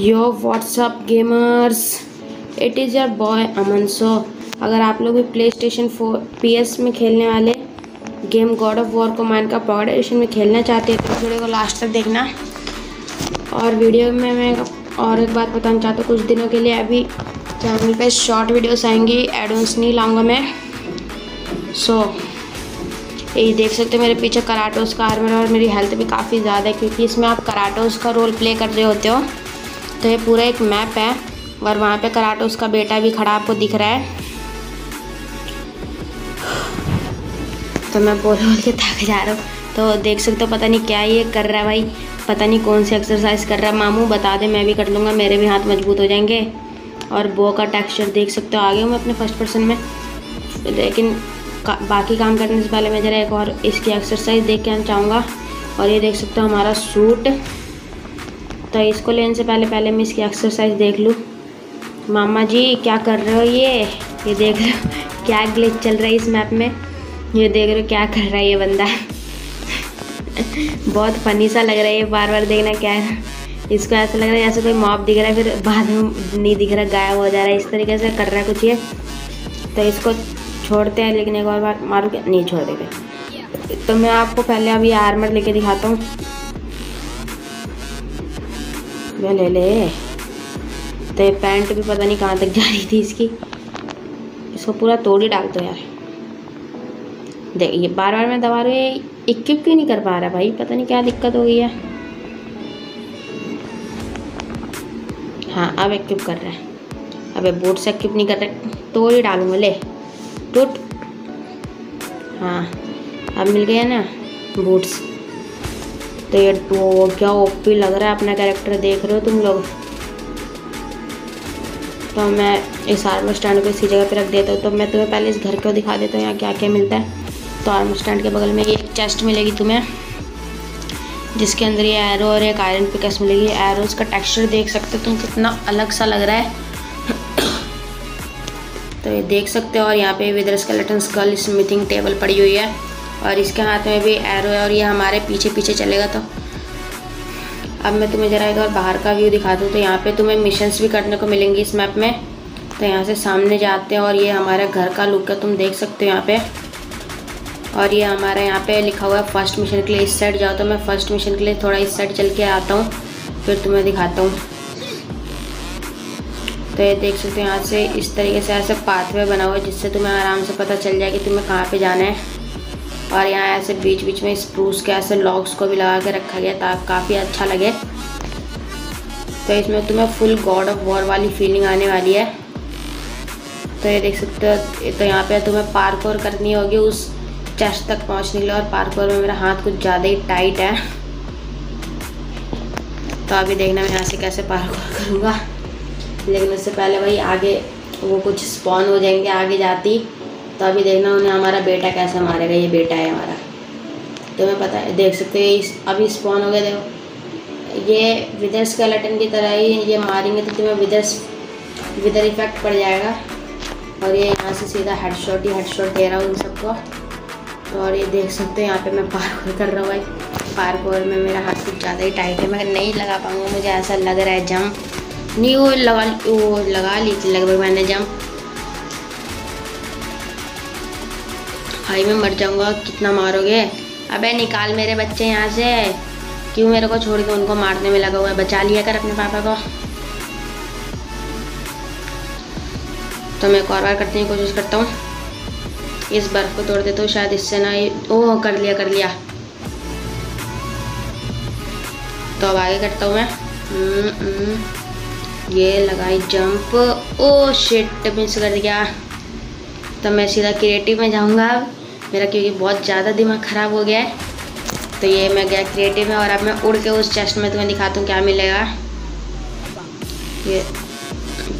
Yo what's up gamers it is your boy Aman so अगर आप लोग भी PlayStation four P S में खेलने वाले गेम गॉड ऑफ़ वॉर को माइंड का प्रोड एडिशन में खेलना चाहते हैं तो वीडियो को लास्ट तक देखना। और वीडियो में मैं और एक बात बताना चाहता हूँ कुछ दिनों के लिए अभी चैनल पे शॉर्ट वीडियोस आएँगी एडवांस नहीं लाऊँगा मैं। सो so, ये देख सकते हो मेरे पीछे कराटोस का आर्मर और मेरी हेल्थ भी काफ़ी ज़्यादा है क्योंकि इसमें आप कराटोस का रोल प्ले कर रहे होते हो। तो ये पूरा एक मैप है और वहाँ पे कराटोस उसका बेटा भी खड़ा आपको दिख रहा है। तो मैं बोल बोल के थक जा रहा हूँ। तो देख सकते हो पता नहीं क्या ये कर रहा है भाई। पता नहीं कौन सी एक्सरसाइज कर रहा है। मामू बता दे मैं भी कर लूँगा मेरे भी हाथ मज़बूत हो जाएँगे। और बो का टेक्सचर देख सकते हो आगे हूँ मैं अपने फ़र्स्ट पर्सन में। लेकिन का, बाकी काम करने से पहले मैं ज़रा एक और इसकी एक्सरसाइज देख के आना चाहूँगा। और ये देख सकते हो हमारा सूट तो इसको लेने से पहले पहले मैं इसकी एक्सरसाइज देख लूँ। मामा जी, क्या कर रहे हो ये? ये देख रहे हो, क्या ग्लिच चल रहा है इस मैप में? ये देख रहे हो, क्या कर रहा है ये बंदा? बहुत फनी सा लग रहा है ये बार बार देखना क्या है। इसको ऐसा लग रहा है जैसे कोई मॉप दिख रहा है, फिर बाद में नहीं दिख रहा, गायब हो जा रहा है। इस तरीके से कर रहा है कुछ ये। तो इसको छोड़ते हैं, लेकिन एक और बार मारू क्या नहीं छोड़ देते तो मैं आपको पहले अभी आर्मर लेके दिखाता हूँ। मैं ले ले। तो पैंट भी पता नहीं कहाँ तक जा रही थी इसकी। इसको पूरा तोड़ ही डाल दो यार। देख, ये बार बार मैं दबा रही इक्विप क्यों नहीं कर पा रहा भाई? पता नहीं क्या दिक्कत हो गई है। हाँ अब इक्विप कर रहा है। अबे बोट से इक्विप नहीं कर रहे तोड़ ही डालूँगा, ले। टूट। हाँ अब मिल गया ना बूट्स। तो ये वो क्या ओपी लग रहा है अपना कैरेक्टर देख रहे हो तुम लोग? तो मैं इस आर्मर स्टैंड को इसी जगह पे रख देता हूँ। तो मैं तुम्हें पहले इस घर को दिखा देता हूँ, यहाँ क्या क्या मिलता है। तो आर्मर स्टैंड के बगल में ये एक चेस्ट मिलेगी तुम्हें, जिसके अंदर ये एरो और एक आयरन पिकस मिलेगी। एरो का टेक्सचर देख सकते हो तुम, कितना अलग सा लग रहा है। तो ये देख सकते हो, और यहाँ पे wither skeleton skull smithing table पड़ी हुई है। और इसके हाथ में भी एरो है और ये हमारे पीछे पीछे चलेगा तो। अब मैं तुम्हें ज़रा एक और बाहर का व्यू दिखा दूँ तो यहाँ पे तुम्हें मिशंस भी करने को मिलेंगी इस मैप में। तो यहाँ से सामने जाते हैं और ये हमारे घर का लुक है, तुम देख सकते हो यहाँ पे। और ये हमारा यहाँ पे लिखा हुआ है फ़र्स्ट मिशन के लिए इस साइड जाओ तो मैं फ़र्स्ट मिशन के लिए थोड़ा इस साइड चल के आता हूँ, फिर तुम्हें दिखाता हूँ। तो ये देख सकते हो यहाँ से इस तरीके से ऐसे पाथवे बना हुआ है, जिससे तुम्हें आराम से पता चल जाए कि तुम्हें कहाँ पे जाना है। और यहाँ ऐसे बीच बीच में स्प्रूस के ऐसे लॉक्स को भी लगा के रखा गया ताकि काफ़ी अच्छा लगे। तो इसमें तुम्हें फुल गॉड ऑफ़ वॉर वाली फीलिंग आने वाली है। तो ये देख सकते हो तो यहाँ पे तुम्हें पार्क पार्कोर करनी होगी उस चेस्ट तक पहुँचने के लिए और पार्कोर में मेरा हाथ कुछ ज़्यादा ही टाइट है। तो अभी देखना मैं यहाँ से कैसे पार्कोर करूँगा। लेकिन उससे पहले भाई आगे वो कुछ स्पॉन हो जाएँगे, आगे जाती। तो अभी देखना उन्हें, हमारा बेटा कैसे मारेगा? ये बेटा है हमारा। तुम्हें पता है देख सकते हो अभी स्पॉन हो गया देखो। ये विदर स्केलेटन की तरह ही ये मारेंगे तो तुम्हें विदर विदर इफ़ेक्ट पड़ जाएगा। और ये यहाँ से सीधा हेड शॉट ही हेड शॉट दे रहा हूँ इन सबको। और ये देख सकते हो, यहाँ पे मैं पार्कोर कर रहा हूँ भाई। पार्कोर में मेरा हाथ कुछ ज़्यादा ही टाइट है, मैं नहीं लगा पाऊँगा, मुझे ऐसा लग रहा है जंप नहीं, वो लगा वो लगा ली थी लगभग मैंने जंप भाई मैं मर जाऊँगा कितना मारोगे? अबे निकाल मेरे बच्चे यहाँ से। क्यों मेरे को छोड़ के उनको मारने में लगा हुआ है? बचा लिया कर अपने पापा को। तो मैं एक और बार करने की कोशिश करता हूँ। इस बर्फ़ को तोड़ देता हूँ शायद इससे ना ओह कर लिया कर लिया। तो अब आगे करता हूँ मैं। हम्म, हम्म। ये लगाई जंप ओ शिट मिस कर दिया। तो मैं सीधा क्रिएटिव में जाऊँगा अब। मेरा क्योंकि बहुत ज़्यादा दिमाग ख़राब हो गया है। तो ये मैं गया क्रिएटिव में और अब मैं उड़ के उस चेस्ट में तुम्हें दिखाता हूँ क्या मिलेगा। ये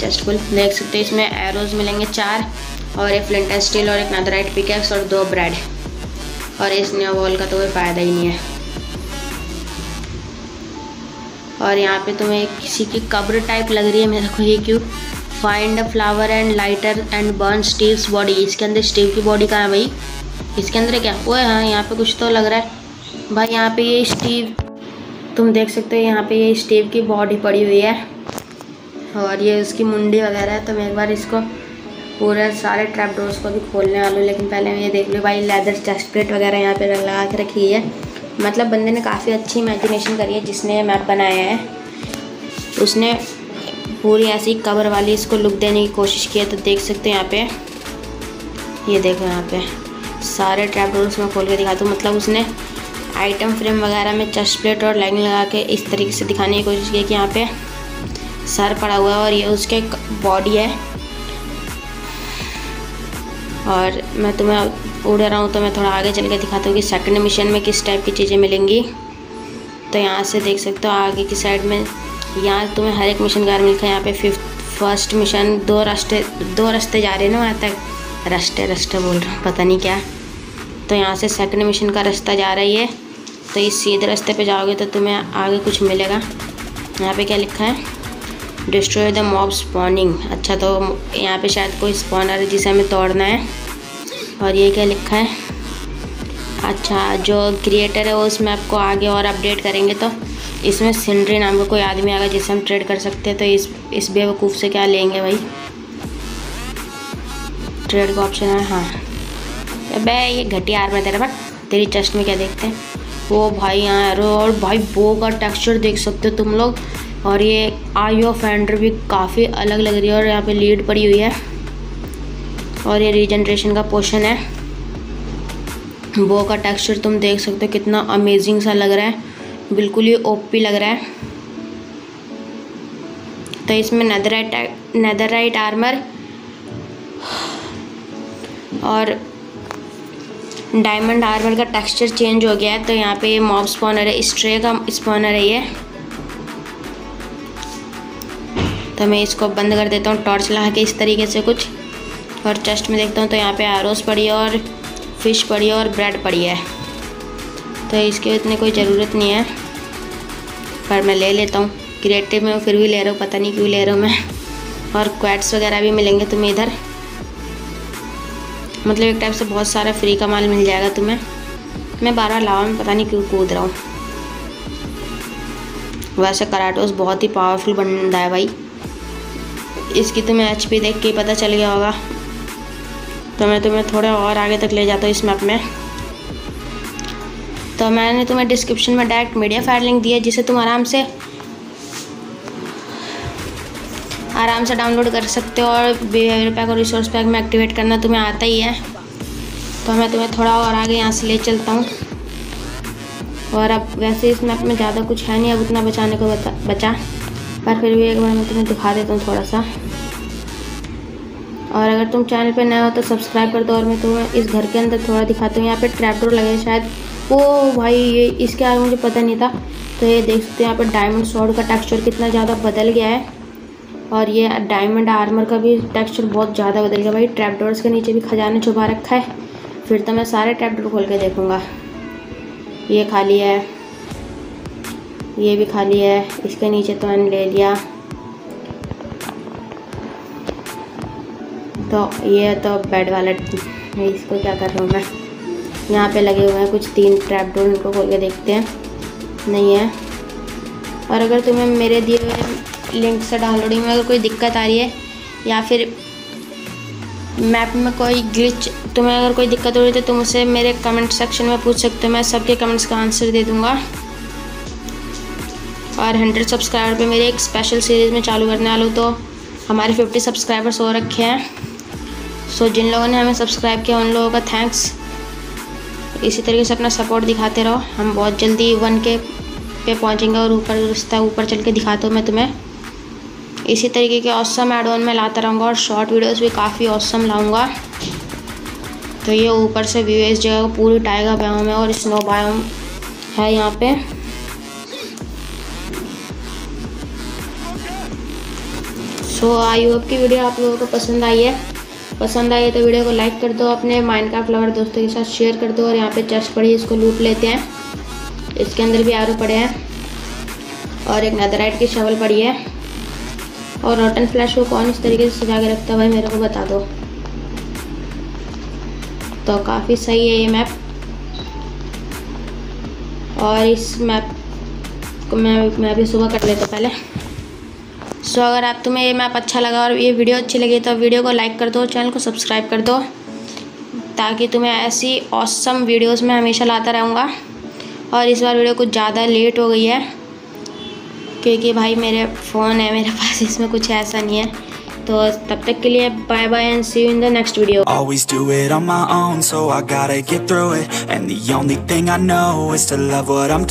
चेस्ट फुल देख सकते इसमें एरोज मिलेंगे चार और एक फ्लिंट स्टील और एक नदराइट पिकेक्स और दो ब्रेड और इस न्यू वॉल का तो कोई फ़ायदा ही नहीं है। और यहाँ पे तुम्हें किसी की कब्र टाइप लग रही है, मेरे को ये क्यों? Find a flower and lighter and burn Steve's body इसके अंदर स्टीव की बॉडी कहाँ है भाई? इसके अंदर क्या? वो हाँ यहाँ पे कुछ तो लग रहा है। भाई, यहाँ पे ये स्टीव, तुम देख सकते हो यहाँ पे ये स्टीव की बॉडी पड़ी हुई है। और ये उसकी मुंडी वगैरह है तो मैं एक बार इसको पूरे सारे ट्रैप डोर्स को भी खोलने वाला हूँ, लेकिन पहले मैं ये देख लो। भाई लेदर चेस्ट प्लेट वगैरह यहाँ पे लगा के रखी है। मतलब बंदे ने काफ़ी अच्छी इमेजिनेशन करी है, जिसने मैप बनाया है। उसने पूरी ऐसी कवर वाली इसको लुक देने की कोशिश की है तो देख सकते हो यहाँ पे। ये देखो यहाँ पे। सारे ट्रैप डोर्स में खोल के दिखाता हूँ मतलब उसने आइटम फ्रेम वगैरह में चेस्ट प्लेट और लाइन लगा के इस तरीके से दिखाने की कोशिश की कि यहाँ पे सर पड़ा हुआ है और ये उसके बॉडी है। और मैं तुम्हें उड़ रहा हूँ तो मैं थोड़ा आगे चल के दिखाता हूँ कि सेकंड मिशन में किस टाइप की चीज़ें मिलेंगी। तो यहाँ से देख सकते हो, आगे की साइड में यहाँ तुम्हें हर एक मिशन कार मिलता है। यहाँ पे फिफ्थ फ़र्स्ट मिशन दो रास्ते दो रास्ते जा रहे हैं ना वहाँ तक। रास्ते रास्ते बोल रहा हूँ, पता नहीं क्या। तो यहाँ से सेकंड मिशन का रास्ता जा रही है। तो इस सीधे रास्ते पे जाओगे तो तुम्हें आगे कुछ मिलेगा। यहाँ पे क्या लिखा है? डिस्ट्रॉय द मॉब स्पॉनिंग अच्छा तो यहाँ पे शायद कोई स्पॉनर है जिसे हमें तोड़ना है। और ये क्या लिखा है? अच्छा जो क्रिएटर है, वो उस मैप को आगे और अपडेट करेंगे तो। इसमें सिंड्री नाम का कोई आदमी आएगा जिससे हम ट्रेड कर सकते हैं। तो इस इस बेवकूफ़ से क्या लेंगे भाई? ट्रेड का ऑप्शन है हाँ। अबे ये घटिया आर में तेरा बट तेरी चेस्ट में क्या देखते हैं? वो भाई यहाँ और भाई बो का टेक्सचर देख सकते हो तुम लोग। और ये आई ऑफ़ एंडर भी काफ़ी अलग लग रही है और यहाँ पे लीड पड़ी हुई है। और ये रीजनरेशन का पोर्शन है। बो का टेक्सचर तुम देख सकते हो कितना अमेजिंग सा लग रहा है। बिल्कुल ही ओपी लग रहा है। तो इसमें नेदराइट नेदराइट आर्मर और डायमंड आर्मर का टेक्सचर चेंज हो गया है तो यहाँ पे ये मॉब स्पॉनर है स्ट्रे का स्पॉनर है ये। तो मैं इसको बंद कर देता हूँ, टॉर्च लगा के इस तरीके से कुछ। और चेस्ट में देखता हूँ तो यहाँ पे आरोस पड़ी है और फ़िश पड़ी है और ब्रेड पड़ी है। तो इसकी इतनी कोई ज़रूरत नहीं है। पर मैं ले लेता हूँ। क्रिएटिव में फिर भी ले रहा हूँ, पता नहीं क्यों ले रहा हूँ मैं। और क्वेट्स वगैरह भी मिलेंगे तुम्हें इधर। मतलब एक टाइप से बहुत सारा फ्री का माल मिल जाएगा तुम्हें। मैं बारह लावा, में पता नहीं क्यों कूद रहा हूँ। वैसे कराटोस बहुत ही पावरफुल बंदा है भाई। इसकी तुम्हें एच पी देख के पता चल गया होगा। तो मैं तुम्हें थोड़ा और आगे तक ले जाता हूँ इस मैप में। तो मैंने तुम्हें डिस्क्रिप्शन में डायरेक्ट मीडिया फायर लिंक दिया जिसे तुम आराम से आराम से डाउनलोड कर सकते हो और बिहेवियर पैक और रिसोर्स पैक में एक्टिवेट करना तुम्हें आता ही है। तो मैं तुम्हें थोड़ा और आगे यहाँ से ले चलता हूँ। और अब वैसे इस मैप में ज़्यादा कुछ है नहीं, अब उतना बचाने को बता, बचा। पर फिर भी एक बार मैं तुम्हें दिखा देता हूँ थोड़ा सा। और अगर तुम चैनल पर नए हो तो सब्सक्राइब कर दो और मैं तुम्हें इस घर के अंदर थोड़ा दिखाता हूँ। यहाँ पे ट्रैप डोर लगे शायद। ओ भाई, ये इसके आगे मुझे पता नहीं था। तो ये देख सकते हो यहाँ पर डायमंड सॉर्ड का टेक्सचर कितना ज़्यादा बदल गया है। और ये डायमंड आर्मर का भी टेक्सचर बहुत ज़्यादा बदल गया। भाई ट्रैप डोर्स के नीचे भी खजाने छुपा रखा है। फिर तो मैं सारे ट्रैप डोर खोल के देखूँगा। ये खाली है। ये भी खाली है। इसके नीचे तो मैंने ले लिया। तो ये तो बेड वाला इसको क्या कर रहा हूँ मैं? यहाँ पे लगे हुए हैं कुछ तीन ट्रैप डोर इनको खोल के देखते हैं। नहीं है। और अगर तुम्हें मेरे दिए हुए लिंक से डाउनलोडिंग में अगर कोई दिक्कत आ रही है? या फिर मैप में कोई ग्लिच तुम्हें अगर कोई दिक्कत हो रही है तो तुम उसे मेरे कमेंट सेक्शन में पूछ सकते हो, मैं सबके कमेंट्स का आंसर दे दूँगा। और हंड्रेड सब्सक्राइबर पे मेरे एक स्पेशल सीरीज़ में चालू करने वाला तो हमारे फिफ्टी सब्सक्राइबर्स हो रखे हैं। सो जिन लोगों ने हमें सब्सक्राइब किया, उन लोगों का थैंक्स इसी तरीके से अपना सपोर्ट दिखाते रहो। हम बहुत जल्दी वन के पे पहुँचेंगे और ऊपर रिश्ता ऊपर चल के दिखाता हूँ मैं तुम्हें। इसी तरीके के औसम एड ऑन में लाता रहूँगा और शॉर्ट वीडियोस भी काफ़ी औसम लाऊँगा। तो ये ऊपर से व्यू इस जगह को पूरी टाइगर बायोम है और स्नो बायोम है यहाँ पे। सो आई होप की वीडियो आप लोगों को पसंद आई है। पसंद आई है तो वीडियो को लाइक कर दो, अपने माइंड का फ्लावर दोस्तों के साथ शेयर कर दो और यहाँ पे चर्च पड़ी इसको लूट लेते हैं। इसके अंदर भी आरो पड़े हैं और एक नदराइट की शवल पड़ी है। और रोटन फ्लैश को कौन इस तरीके से सजा के रखता है भाई, मेरे को बता दो। तो काफ़ी सही है ये मैप और इस मैप को मैं मैं भी सुबह कर लेता पहले। सो अगर आप तुम्हें ये मैप अच्छा लगा और ये वीडियो अच्छी लगी तो वीडियो को लाइक कर दो चैनल को सब्सक्राइब कर दो, ताकि तुम्हें ऐसी औसम वीडियोस में हमेशा लाता रहूँगा। और इस बार वीडियो कुछ ज़्यादा लेट हो गई है। क्योंकि भाई मेरे फ़ोन है, मेरे पास इसमें कुछ ऐसा नहीं है। तो तब तक के लिए bye bye and see you in the next video always do it on my own so I got to get through it and the only thing I know is to love what I am